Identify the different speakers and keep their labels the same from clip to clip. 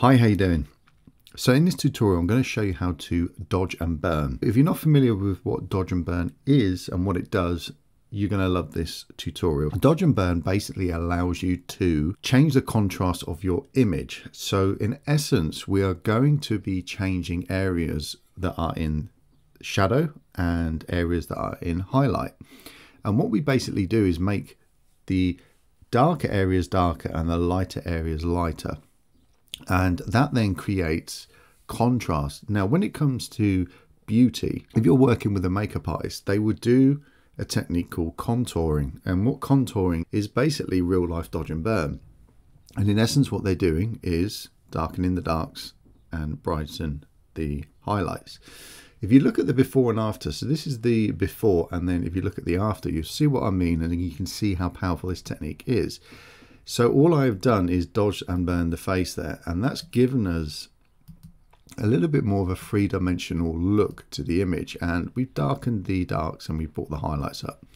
Speaker 1: Hi, how you doing? So in this tutorial, I'm going to show you how to dodge and burn. If you're not familiar with what dodge and burn is and what it does, you're going to love this tutorial. Dodge and burn basically allows you to change the contrast of your image. So in essence, we are going to be changing areas that are in shadow and areas that are in highlight. And what we basically do is make the darker areas darker and the lighter areas lighter and that then creates contrast. Now, when it comes to beauty, if you're working with a makeup artist, they would do a technique called contouring. And what contouring is basically real life dodge and burn. And in essence, what they're doing is darkening the darks and brighten the highlights. If you look at the before and after, so this is the before, and then if you look at the after, you see what I mean, and you can see how powerful this technique is. So all I've done is dodge and burn the face there, and that's given us a little bit more of a three-dimensional look to the image, and we've darkened the darks and we've brought the highlights up.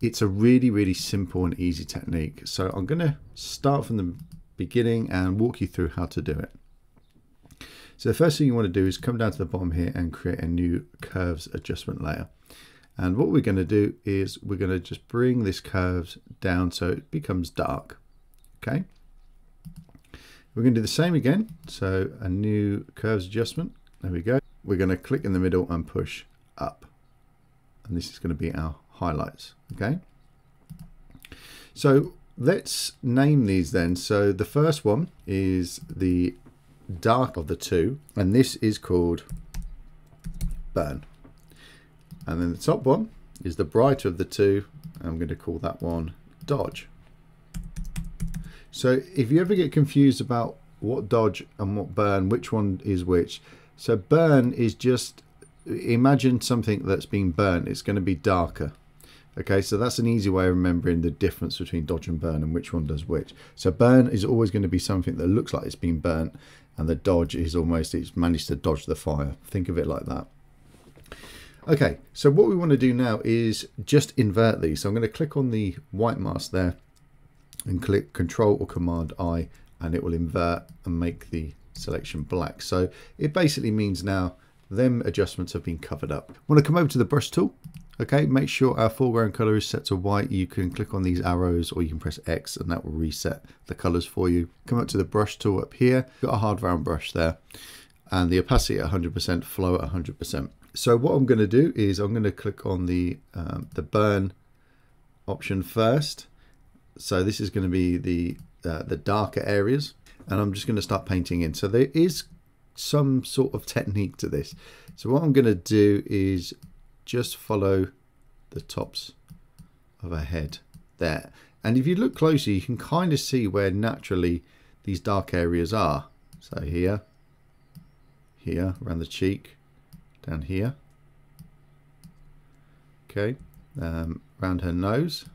Speaker 1: It's a really, really simple and easy technique. So I'm going to start from the beginning and walk you through how to do it. So the first thing you want to do is come down to the bottom here and create a new curves adjustment layer. And what we're going to do is we're going to just bring this curves down so it becomes dark. Okay. We're going to do the same again. So a new curves adjustment. There we go. We're going to click in the middle and push up. And this is going to be our highlights. Okay. So let's name these then. So the first one is the dark of the two. And this is called burn. And then the top one is the brighter of the two. I'm going to call that one dodge. So if you ever get confused about what dodge and what burn, which one is which. So burn is just, imagine something that's been burnt, it's going to be darker. Okay, so that's an easy way of remembering the difference between dodge and burn and which one does which. So burn is always going to be something that looks like it's been burnt and the dodge is almost, it's managed to dodge the fire. Think of it like that. Okay, so what we want to do now is just invert these. So I'm going to click on the white mask there and click Control or Command I and it will invert and make the selection black. So it basically means now them adjustments have been covered up. Want to come over to the brush tool. Okay, make sure our foreground color is set to white. You can click on these arrows or you can press X and that will reset the colors for you. Come up to the brush tool up here. Got a hard round brush there and the opacity at 100%, flow at 100%. So what I'm going to do is I'm going to click on the um, the burn option first so this is going to be the uh, the darker areas and I'm just going to start painting in. So there is some sort of technique to this. So what I'm going to do is just follow the tops of a head there. And if you look closer, you can kind of see where naturally these dark areas are. So here, here, around the cheek, down here. Okay, um, around her nose.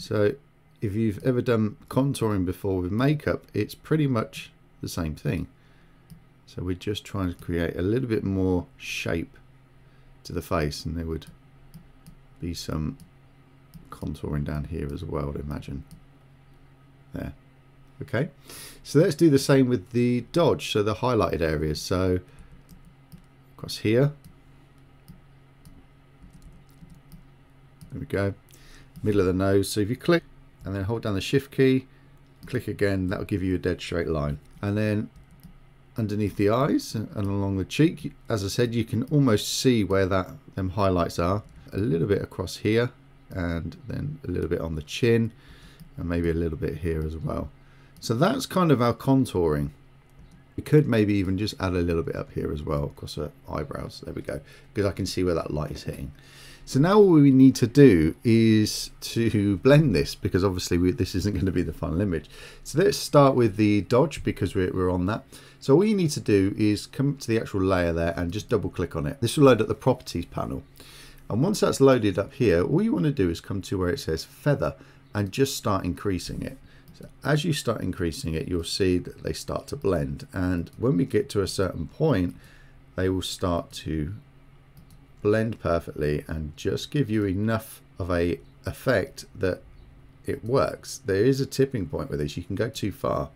Speaker 1: So if you've ever done contouring before with makeup, it's pretty much the same thing. So we're just trying to create a little bit more shape to the face and there would be some contouring down here as well, I'd imagine. There. Okay, so let's do the same with the dodge, so the highlighted areas. So across here. There we go middle of the nose. So if you click and then hold down the shift key, click again, that'll give you a dead straight line. And then underneath the eyes and along the cheek, as I said, you can almost see where that them highlights are. A little bit across here and then a little bit on the chin and maybe a little bit here as well. So that's kind of our contouring. We could maybe even just add a little bit up here as well across the eyebrows. There we go. Because I can see where that light is hitting. So now all we need to do is to blend this because obviously we, this isn't going to be the final image. So let's start with the dodge because we're, we're on that. So all you need to do is come to the actual layer there and just double click on it. This will load up the properties panel. And once that's loaded up here, all you want to do is come to where it says feather and just start increasing it. So as you start increasing it, you'll see that they start to blend. And when we get to a certain point, they will start to blend perfectly and just give you enough of a effect that it works. There is a tipping point with this. You can go too far.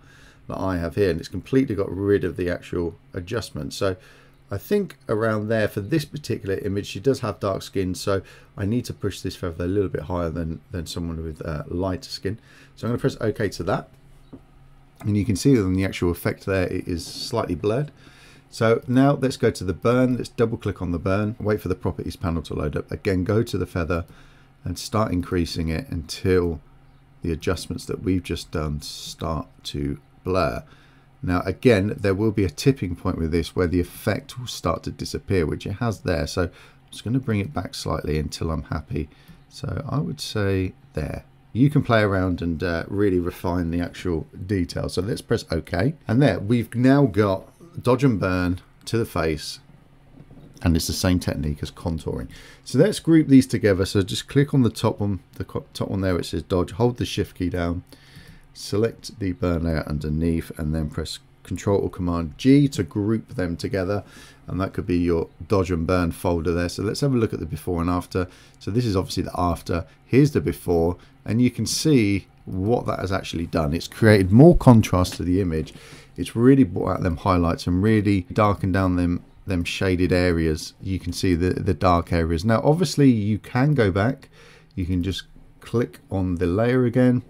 Speaker 1: that I have here and it's completely got rid of the actual adjustment so I think around there for this particular image she does have dark skin so I need to push this feather a little bit higher than than someone with uh, lighter skin so I'm going to press OK to that and you can see that in the actual effect there it is slightly blurred so now let's go to the burn. Let's double click on the burn. Wait for the properties panel to load up. Again go to the feather and start increasing it until the adjustments that we've just done start to blur. Now again there will be a tipping point with this where the effect will start to disappear which it has there. So I'm just going to bring it back slightly until I'm happy. So I would say there. You can play around and uh, really refine the actual detail. So let's press OK. And there, we've now got dodge and burn to the face. And it's the same technique as contouring. So let's group these together. So just click on the top one, the top one there, it says dodge. Hold the shift key down. Select the burn layer underneath and then press Control or Command G to group them together and that could be your dodge and burn folder there so let's have a look at the before and after so this is obviously the after here's the before and you can see what that has actually done it's created more contrast to the image it's really brought out them highlights and really darkened down them them shaded areas you can see the the dark areas now obviously you can go back you can just click on the layer again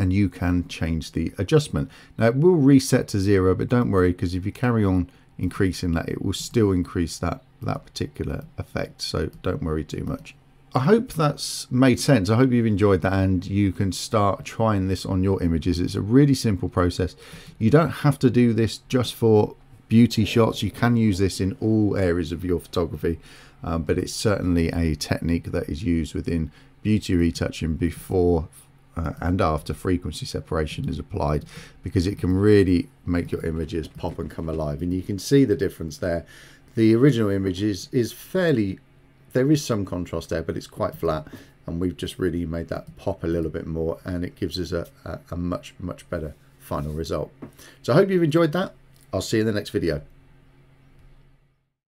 Speaker 1: and you can change the adjustment. Now it will reset to zero, but don't worry because if you carry on increasing that, it will still increase that, that particular effect. So don't worry too much. I hope that's made sense. I hope you've enjoyed that and you can start trying this on your images. It's a really simple process. You don't have to do this just for beauty shots. You can use this in all areas of your photography, um, but it's certainly a technique that is used within beauty retouching before uh, and after frequency separation is applied because it can really make your images pop and come alive and you can see the difference there the original image is is fairly there is some contrast there but it's quite flat and we've just really made that pop a little bit more and it gives us a, a, a much much better final result. So I hope you've enjoyed that. I'll see you in the next video